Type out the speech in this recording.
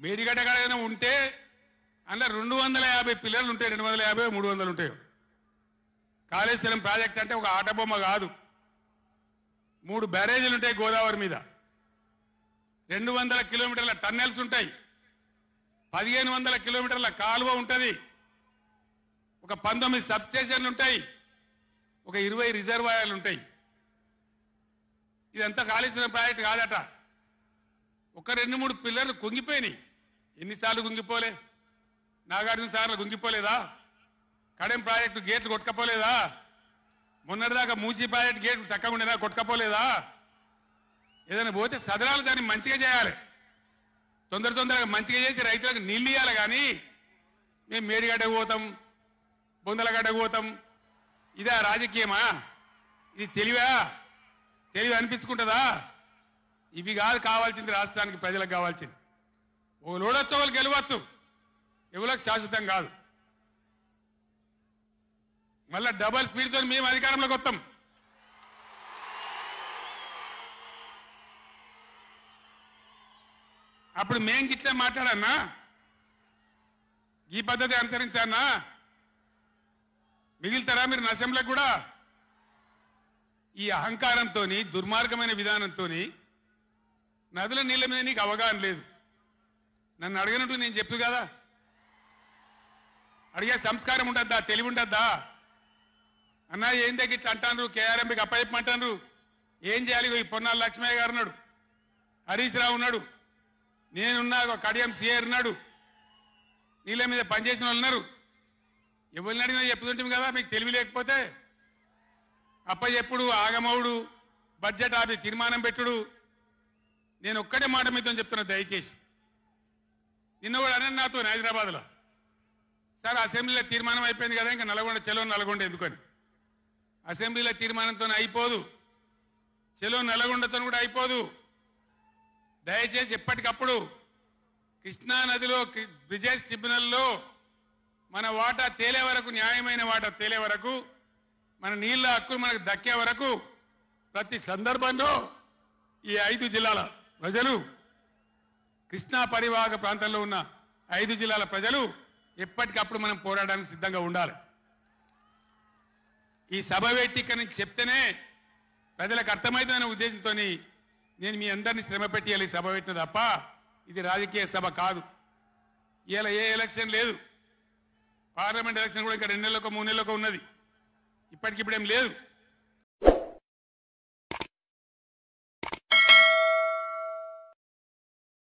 మేడిగడ్డ ఉంటే అందులో రెండు వందల యాభై పిల్లలు ఉంటాయి రెండు వందల యాభై మూడు వందలు ఉంటాయి. కాళేశ్వరం ప్రాజెక్ట్ అంటే ఒక ఆట బొమ్మ కాదు. మూడు బ్యారేజీలు ఉంటాయి గోదావరి మీద. రెండు వందల కిలోమీటర్ల టన్నెల్స్ ఉంటాయి. పదిహేను వందల కిలోమీటర్ల కాలువ ఉంటుంది. ఒక పంతొమ్మిది సబ్స్టేషన్లు ఉంటాయి. ఒక ఇరవై రిజర్వాయర్లు ఉంటాయి. ఇదంతా కాళేశ్వరం ప్రాజెక్ట్ కాదట. ఒక రెండు మూడు పిల్లర్లు కుంగిపోయినాయి. ఎన్నిసార్లు గుంగిపోలే? నాగార్జున సార్లు గుంగిపోలేదా? కడెం ప్రాజెక్టు గేట్లు కొట్టుకపోలేదా? మొన్నటిదాకా మూసీ ప్రాజెక్టు గేట్లు చక్కగా ఉండేదా కొట్టుకపోలేదా? ఏదైనా పోతే సదరాలు దాన్ని మంచిగా చేయాలి. తొందర తొందరగా మంచిగా చేసి రైతులకు నీళ్ళు ఇవ్వాలి కానీ మేము మేడిగడ్డకు పోతాం బొందలగడ్డకు పోతాం. ఇదా రాజకీయమా? ఇది తెలివా? తెలివి అనిపించుకుంటుందా? ఇవి కాదు కావాల్సింది రాష్ట్రానికి ప్రజలకు కావాల్సింది. ఒక లోడొచ్చు వాళ్ళు గెలవచ్చు. ఎవరికి శాశ్వతం కాదు. మళ్ళా డబల్ స్పీడ్తో మేము అధికారంలోకి వస్తాం. అప్పుడు మేం గిట్లే మాట్లాడన్నా ఈ పద్ధతి అనుసరించానా? మిగిలితారా మీరు నశంలకు కూడా? ఈ అహంకారంతో దుర్మార్గమైన విధానంతో నదుల నీళ్ళ మీద నీకు అవగాహన లేదు. నన్ను అడగనట్టు నేను చెప్పు కదా. అడిగే సంస్కారం ఉండద్దా తెలివి ఉంటుందా? అన్నా ఏం దగ్గర ఇట్లా అంటాను కేఆర్ఎంపీకి అప్పచెప్పమంటాను ఏం చేయాలి? ఈ పొన్నాల లక్ష్మయ్య గారు ఉన్నాడు. హరీష్ రావు ఉన్నాడు. నేనున్నా ఒక కడియం సిఆర్ ఉన్నాడు. నీళ్ళ మీద పనిచేసిన వాళ్ళు ఉన్నారు. ఎవరిని అడిగినా చెప్తుంటాం కదా మీకు తెలివి లేకపోతే. అప్పచెప్పుడు ఆగమవుడు బడ్జెట్ ఆపి తీర్మానం పెట్టుడు. నేను ఒక్కటే మాట మీతో చెప్తున్నా దయచేసి. నిన్న కూడా అన్న నాతో హైదరాబాద్లో. సార్ అసెంబ్లీలో తీర్మానం అయిపోయింది కదా ఇంకా నల్గొండ చెలో నల్గొండ ఎందుకని? అసెంబ్లీలో తీర్మానంతో అయిపోదు. చెలో నల్గొండతో కూడా అయిపోదు. దయచేసి ఎప్పటికప్పుడు కృష్ణా నదిలో కృ- ట్రిబ్యునల్లో మన వాటా తేలే వరకు న్యాయమైన వాటా తేలే వరకు మన నీళ్ళ హక్కులు మనకు దక్కే వరకు ప్రతి సందర్భంలో ఈ ఐదు జిల్లాల ప్రజలు కృష్ణా పరివాహక ప్రాంతంలో ఉన్న ఐదు జిల్లాల ప్రజలు ఎప్పటికప్పుడు మనం పోరాడడానికి సిద్ధంగా ఉండాలి. ఈ సభ పెట్టి నుంచి చెప్తేనే ప్రజలకు అర్థమవుతుందనే ఉద్దేశంతో నేను మీ అందరినీ శ్రమ పెట్టేయాలి ఈ సభ పెట్టిన తప్ప ఇది రాజకీయ సభ కాదు. ఇలా ఏ ఎలక్షన్ లేదు. పార్లమెంట్ ఎలక్షన్ కూడా ఇంకా రెండు నెలలకు మూడు నెలలకు ఉన్నది. ఇప్పటికిప్పుడేం లేదు.